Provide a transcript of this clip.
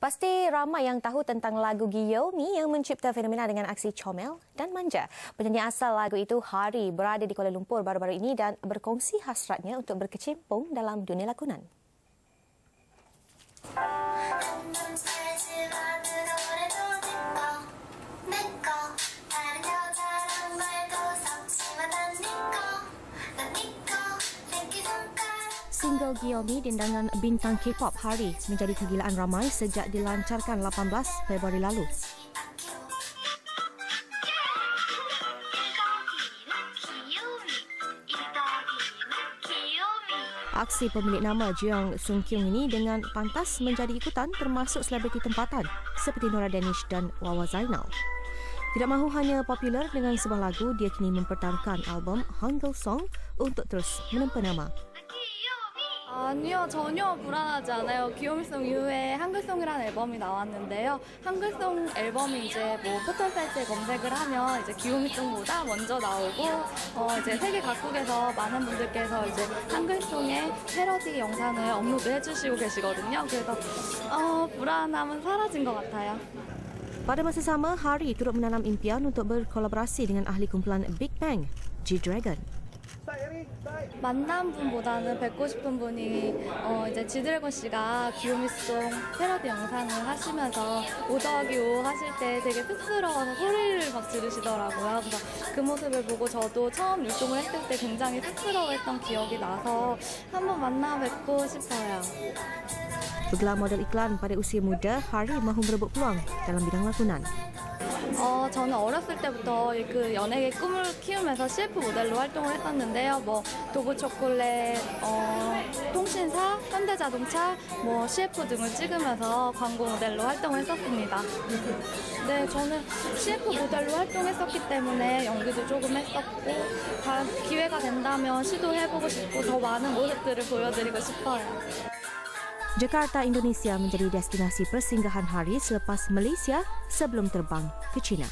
Pasti ramai yang tahu tentang lagu Giyomi yang mencipta fenomena dengan aksi comel dan manja. Penyanyi asal lagu itu Hari berada di Kuala Lumpur baru-baru ini dan berkongsi hasratnya untuk berkecimpung dalam dunia lakonan. Single Giyomi dindangan bintang K-pop Hari menjadi kegilaan ramai sejak dilancarkan 18 Februari lalu. Aksi pemilik nama Jeong Sung Kyung ini dengan pantas menjadi ikutan termasuk selebriti tempatan seperti Nora Danish dan Wawa Zainal. Tidak mahu hanya popular dengan sebuah lagu, dia kini mempertahankan album Hangul Song untuk terus menempa nama. 아니요, 전혀 불안하지 않아요. 귀요미송 이후에 한글송이라는 앨범이 나왔는데요. 한글송 앨범이 이제 뭐 포털 사이트에 검색을 하면 이제 귀요미송보다 먼저 나오고 어 이제 세계 각국에서 많은 분들께서 이제 한글송의 패러디 영상을 업로드 해주시고 계시거든요. 그래서 어 불안함은 사라진 것 같아요. Pada masa sama, Hari turut menanam impian untuk berkolaborasi dengan ahli kumpulan Big Bang, G-Dragon. 만난 분보다는 뵙고 싶은 분이 어 이제 지드래곤 씨가 귀요미송 패러디 영상을 하시면서 5 더하기 5 하실 때 되게 쑥스러워서 소리를 막 지르시더라고요. 그래서 그 모습을 보고 저도 처음 율동을 했을 때 굉장히 쑥스러워했던 기억이 나서 한번 만나 뵙고 싶어요. Bergelar model iklan pada usia muda, Hari mahu merebut peluang dalam bidang lakonan. 어, 저는 어렸을 때부터 그 연예계 꿈을 키우면서 CF 모델로 활동을 했었는데요. 뭐 도브 초콜릿, 어, 통신사, 현대자동차, 뭐 CF 등을 찍으면서 광고 모델로 활동을 했었습니다. 네, 저는 CF 모델로 활동했었기 때문에 연기도 조금 했었고 기회가 된다면 시도해보고 싶고 더 많은 모습들을 보여드리고 싶어요. Jakarta, Indonesia menjadi destinasi persinggahan hari selepas Malaysia sebelum terbang ke China.